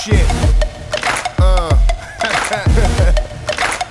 shit. Uh.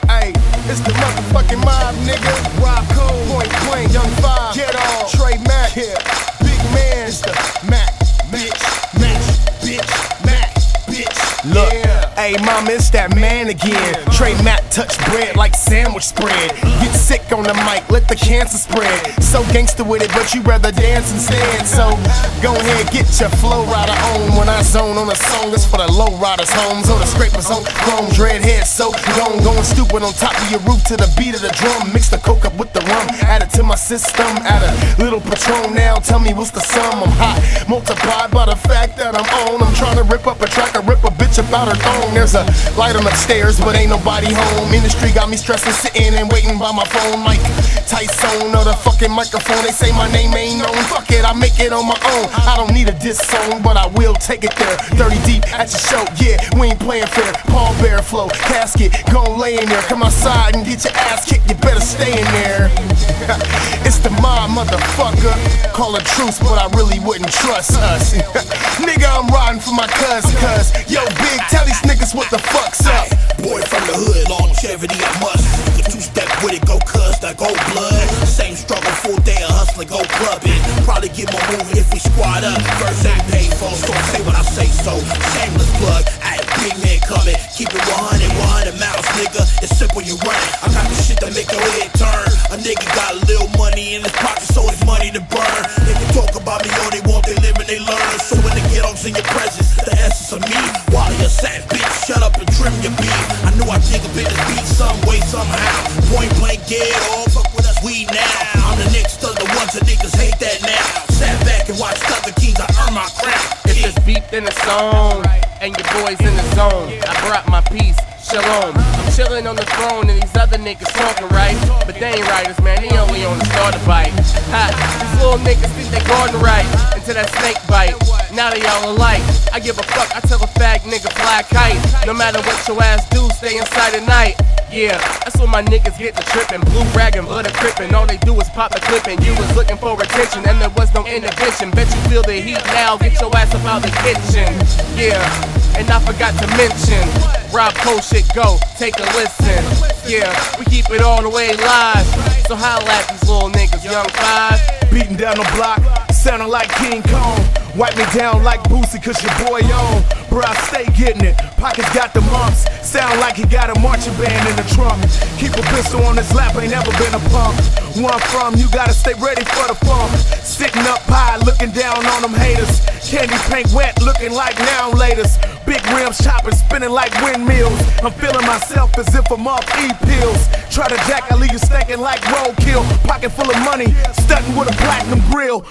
hey, it's the motherfucking mob, nigga. Robb Cole, Point Blank, Young 5ive, Get All, Tre Mak, yeah. Bigg Mann, it's the Mac, bitch, Mac, bitch, Mac, bitch. Look, yeah. Hey mom, it's that man again. Tre Mak touch bread like sandwich spread. Get sick on the mic, let the cancer spread. So gangster with it, but you rather dance instead. So go ahead, get your flow rider on. When I zone on a song, it's for the low riders, homes, or the scrapers on chrome, dreadhead so gone, going stupid on top of your roof to the beat of the drum. Mix the coke up with the rum, add it to my system. Add a little patron now, tell me what's the sum. I'm hot, multiplied by the fact that I'm on. I'm trying to rip up a track, or rip about her thong. There's a light on upstairs, but ain't nobody home. Industry got me stressing, sitting and waiting by my phone. Mike Tyson or the fucking microphone. They say my name ain't known. Fuck it, I make it on my own. I don't need a diss song, but I will take it there. 30 deep at your show, yeah, we ain't playing fair. Paul Bear flow, casket, gon' lay in there. Come outside and get your ass kicked, you better stay in there. it's the mob, motherfucker. Call a truce, but I really wouldn't trust us. Nigga, I'm riding for my cuz, cuz. Yo, big, tell these niggas what the fuck's up. Boy from the hood, longevity a must. You can two step with it, go cuss, that go blood. Same struggle, full day of hustling, go clubbing. Probably get more movie if we squad up. First ain't paid for, so say what I say so. Shameless plug, I big man coming. Keep it 100, 100 miles, simple, you run. I got the shit that make your head turn. A nigga got a little money in his pocket, so it's money to burn. They can talk about me all they want, they live and they learn. So when they get off in your presence, the essence of me. While you're sad, bitch, shut up and trim your beat. I knew I'd take a bit of beat some way, somehow. Point blank, get off, fuck with us, we now. I'm the next of the ones that niggas hate that now. Sat back and watched other kings, I earn my crown. If it's beat, in it's on. And your boys in the zone. I brought my peace, shalom. I'm chilling on the throne and these other niggas talking right. But they ain't writers, man. They only on the starter bite. Ha, these little niggas think they going right into that snake bite. Now they all alike. I give a fuck. I tell a fag nigga fly a kite. No matter what your ass do, stay inside at night. Yeah, that's when my niggas get to trippin'. Blue ragging, blood a crippin'. All they do is pop the clip and you was looking for attention and there was no inhibition. Bet you feel the heat now, get your ass up out the kitchen. Yeah, and I forgot to mention, Robb Cole shit go, take a listen. Yeah, we keep it all the way live. So holla at these little niggas, Young 5ive. Beating down the block, sounding like King Kong. Wipe me down like Boosie, cause your boy on. Bro, I stay getting it. Pockets got the mumps. Sound like he got a marching band in the trunk. Keep a pistol on his lap, ain't never been a punk. Where I'm from, you gotta stay ready for the funk. Sitting up high, looking down on them haters. Candy paint wet, looking like now laters. Big rims chopping, spinning like windmills. I'm feeling myself as if I'm off E pills. Try to jack, I leave you stinking like roadkill. Pocket full of money, stunting with a platinum grill.